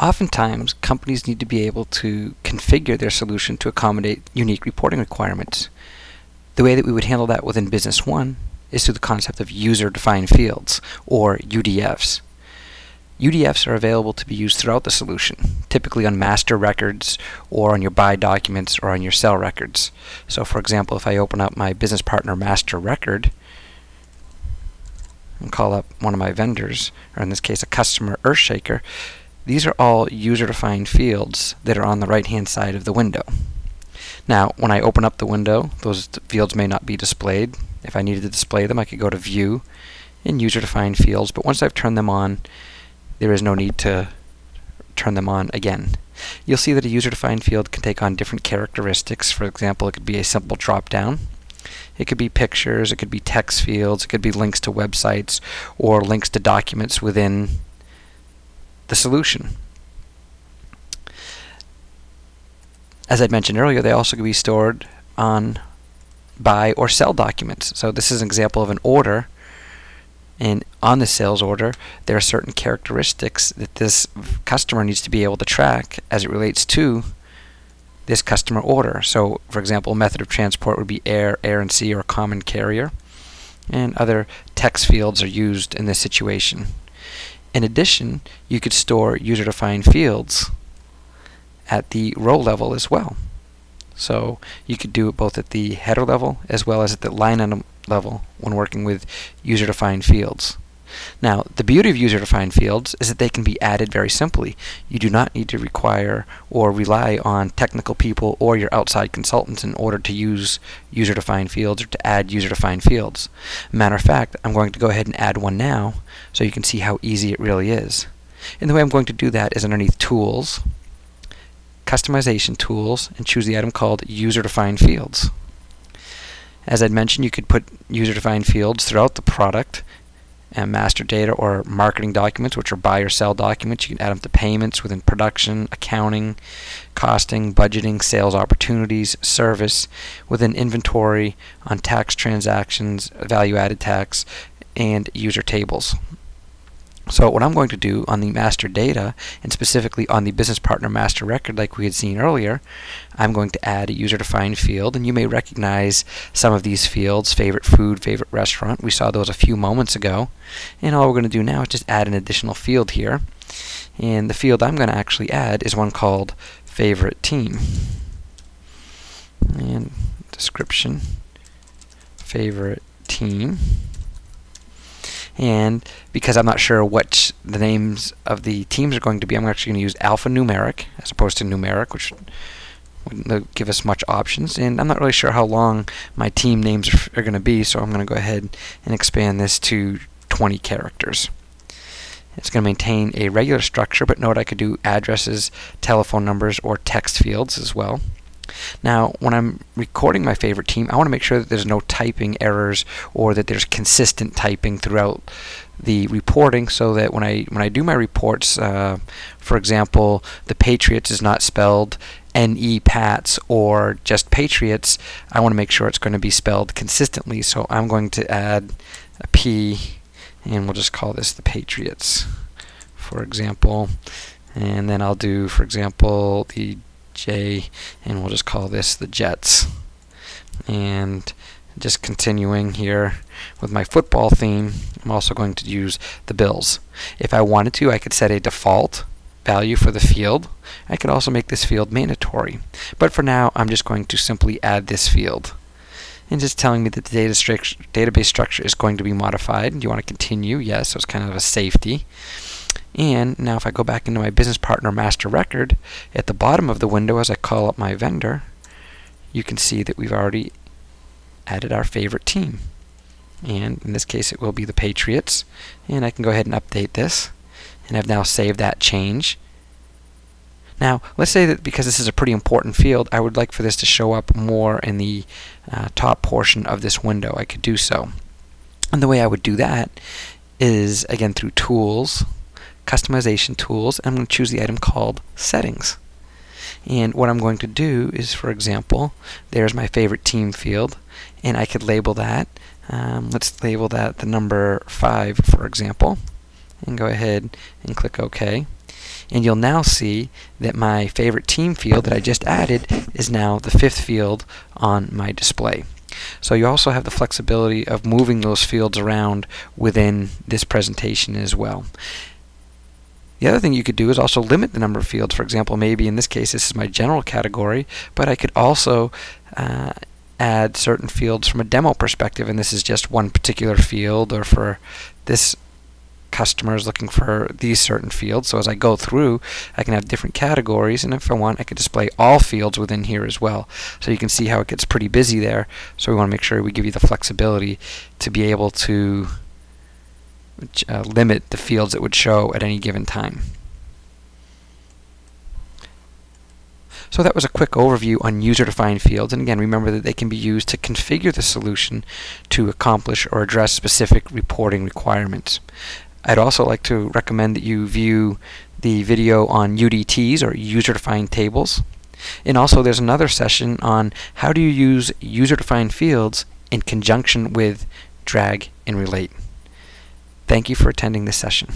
Oftentimes, companies need to be able to configure their solution to accommodate unique reporting requirements. The way that we would handle that within Business One is through the concept of user-defined fields, or UDFs. UDFs are available to be used throughout the solution, typically on master records or on your buy documents or on your sell records. So for example, if I open up my business partner master record and call up one of my vendors, or in this case a customer Earthshaker, these are all user-defined fields that are on the right-hand side of the window. Now, when I open up the window, those fields may not be displayed. If I needed to display them, I could go to View and User-Defined Fields, but once I've turned them on, there is no need to turn them on again. You'll see that a user-defined field can take on different characteristics. For example, it could be a simple drop-down. It could be pictures, it could be text fields, it could be links to websites, or links to documents within the solution. As I mentioned earlier, they also can be stored on buy or sell documents. So this is an example of an order and on the sales order there are certain characteristics that this customer needs to be able to track as it relates to this customer order. So for example method of transport would be air, air and sea or common carrier and other text fields are used in this situation. In addition you could store user-defined fields at the row level as well. So you could do it both at the header level as well as at the line item level when working with user-defined fields. Now, the beauty of user-defined fields is that they can be added very simply. You do not need to require or rely on technical people or your outside consultants in order to use user-defined fields or to add user-defined fields. Matter of fact, I'm going to go ahead and add one now so you can see how easy it really is. And the way I'm going to do that is underneath Tools, customization tools and choose the item called user defined fields. As I'd mentioned, you could put user defined fields throughout the product and master data or marketing documents, which are buy or sell documents. You can add them to payments within production, accounting, costing, budgeting, sales opportunities, service, within inventory, on tax transactions, value added tax, and user tables. So what I'm going to do on the master data, and specifically on the business partner master record like we had seen earlier, I'm going to add a user-defined field, and you may recognize some of these fields, favorite food, favorite restaurant. We saw those a few moments ago. And all we're going to do now is just add an additional field here. And the field I'm going to actually add is one called favorite team. And description, favorite team and because I'm not sure what the names of the teams are going to be, I'm actually going to use alphanumeric as opposed to numeric, which wouldn't give us much options. And I'm not really sure how long my team names are, are going to be, so I'm going to go ahead and expand this to 20 characters. It's going to maintain a regular structure, but note I could do addresses, telephone numbers, or text fields as well. Now, when I'm recording my favorite team, I want to make sure that there's no typing errors or that there's consistent typing throughout the reporting so that when I when I do my reports, uh, for example, the Patriots is not spelled NE Pats or just Patriots, I want to make sure it's going to be spelled consistently. So I'm going to add a P and we'll just call this the Patriots, for example. And then I'll do, for example, the J, and we'll just call this the Jets. And just continuing here with my football theme, I'm also going to use the Bills. If I wanted to, I could set a default value for the field. I could also make this field mandatory. But for now, I'm just going to simply add this field. And just telling me that the data database structure is going to be modified. Do you want to continue? Yes, so it's kind of a safety. And now if I go back into my business partner master record, at the bottom of the window as I call up my vendor, you can see that we've already added our favorite team. And in this case it will be the Patriots. And I can go ahead and update this. And I've now saved that change. Now, let's say that because this is a pretty important field, I would like for this to show up more in the uh, top portion of this window. I could do so. And the way I would do that is, again, through Tools, customization tools. I'm going to choose the item called settings. And what I'm going to do is, for example, there's my favorite team field, and I could label that. Um, let's label that the number 5, for example, and go ahead and click OK. And you'll now see that my favorite team field that I just added is now the fifth field on my display. So you also have the flexibility of moving those fields around within this presentation as well. The other thing you could do is also limit the number of fields. For example, maybe in this case this is my general category, but I could also uh, add certain fields from a demo perspective, and this is just one particular field, or for this customer is looking for these certain fields. So as I go through, I can have different categories, and if I want, I could display all fields within here as well. So you can see how it gets pretty busy there. So we want to make sure we give you the flexibility to be able to uh, limit the fields it would show at any given time. So that was a quick overview on user-defined fields. And again, remember that they can be used to configure the solution to accomplish or address specific reporting requirements. I'd also like to recommend that you view the video on UDTs or user-defined tables. And also there's another session on how do you use user-defined fields in conjunction with drag and relate. Thank you for attending this session.